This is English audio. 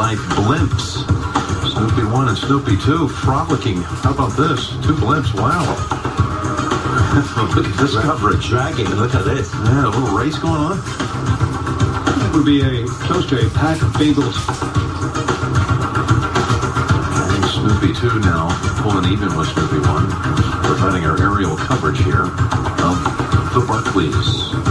Like blimps. Snoopy 1 and Snoopy 2 frolicking. How about this? Two blimps. Wow. Look at this coverage. Dragging. Look at this. Yeah, a little race going on. It would be a close to a pack of beagles. And Snoopy 2 now pulling even with Snoopy 1, providing our aerial coverage here of the Barclays.